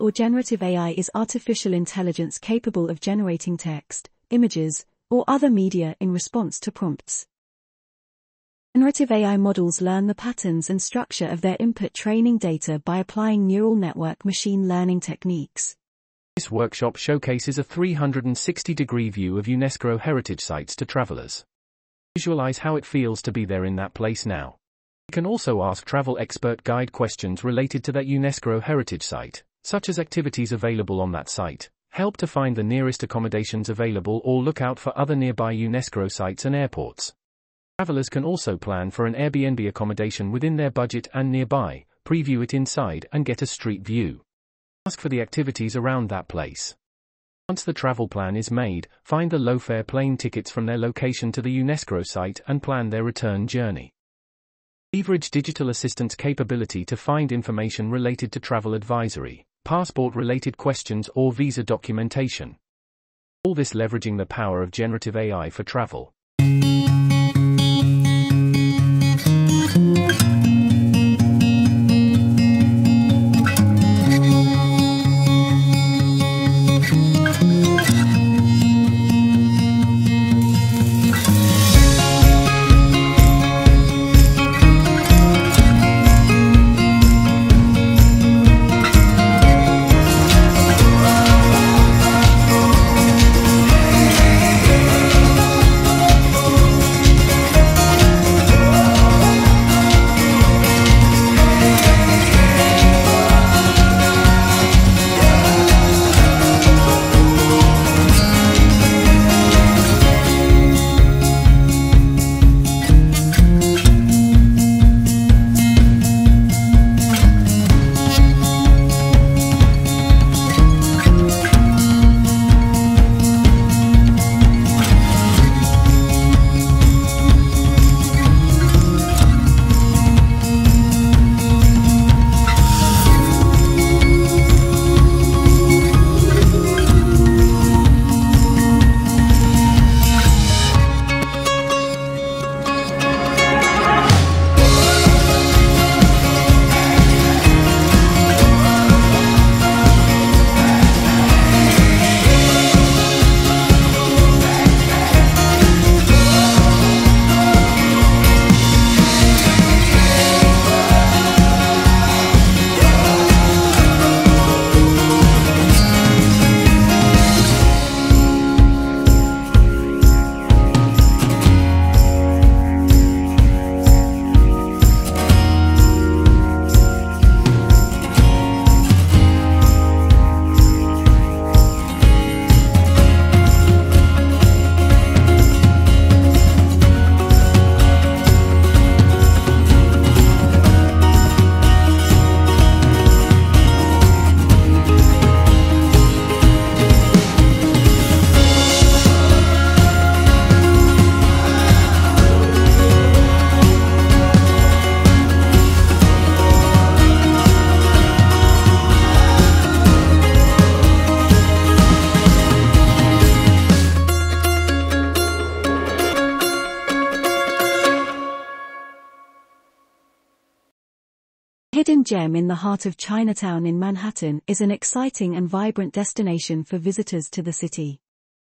Or generative AI is artificial intelligence capable of generating text, images, or other media in response to prompts. Generative AI models learn the patterns and structure of their input training data by applying neural network machine learning techniques. This workshop showcases a 360 degree view of UNESCO heritage sites to travelers. Visualize how it feels to be there in that place now. You can also ask travel expert guide questions related to that UNESCO heritage site, such as activities available on that site, help to find the nearest accommodations available or look out for other nearby UNESCO sites and airports. Travelers can also plan for an Airbnb accommodation within their budget and nearby, preview it inside and get a street view. Ask for the activities around that place. Once the travel plan is made, find the low-fare plane tickets from their location to the UNESCO site and plan their return journey. Leverage digital assistant's capability to find information related to travel advisory, passport-related questions or visa documentation. All this leveraging the power of generative AI for travel. Hidden Gem in the heart of Chinatown in Manhattan is an exciting and vibrant destination for visitors to the city.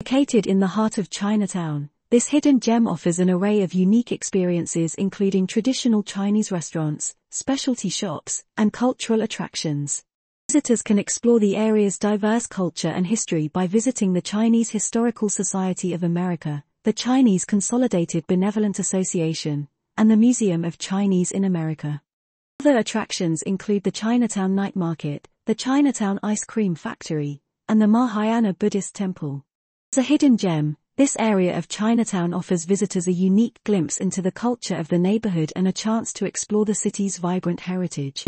Located in the heart of Chinatown, this hidden gem offers an array of unique experiences including traditional Chinese restaurants, specialty shops, and cultural attractions. Visitors can explore the area's diverse culture and history by visiting the Chinese Historical Society of America, the Chinese Consolidated Benevolent Association, and the Museum of Chinese in America. Other attractions include the Chinatown Night Market, the Chinatown Ice Cream Factory, and the Mahayana Buddhist Temple. As a hidden gem, this area of Chinatown offers visitors a unique glimpse into the culture of the neighborhood and a chance to explore the city's vibrant heritage.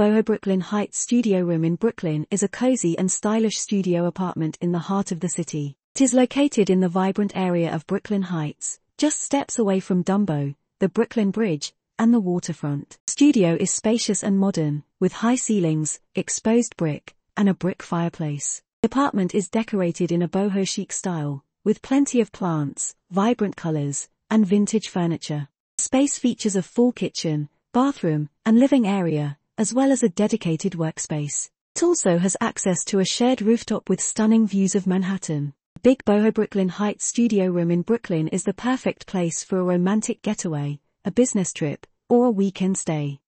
Boho Brooklyn Heights Studio Room in Brooklyn is a cozy and stylish studio apartment in the heart of the city. It is located in the vibrant area of Brooklyn Heights, just steps away from Dumbo, the Brooklyn Bridge, and the waterfront. Studio is spacious and modern, with high ceilings, exposed brick, and a brick fireplace. The apartment is decorated in a boho chic style, with plenty of plants, vibrant colors, and vintage furniture. Space features a full kitchen, bathroom, and living area, as well as a dedicated workspace. It also has access to a shared rooftop with stunning views of Manhattan. Big Boho Brooklyn Heights studio room in Brooklyn is the perfect place for a romantic getaway, a business trip, or a weekend stay.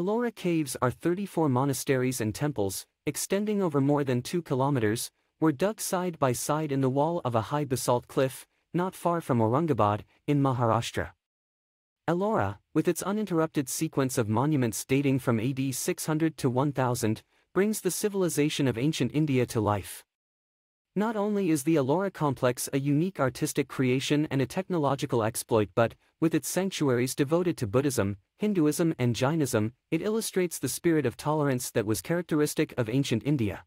Ellora caves are 34 monasteries and temples, extending over more than 2 kilometers, were dug side by side in the wall of a high basalt cliff, not far from Aurangabad, in Maharashtra. Ellora, with its uninterrupted sequence of monuments dating from AD 600 to 1000, brings the civilization of ancient India to life. Not only is the Ellora complex a unique artistic creation and a technological exploit but, with its sanctuaries devoted to Buddhism, Hinduism and Jainism, it illustrates the spirit of tolerance that was characteristic of ancient India.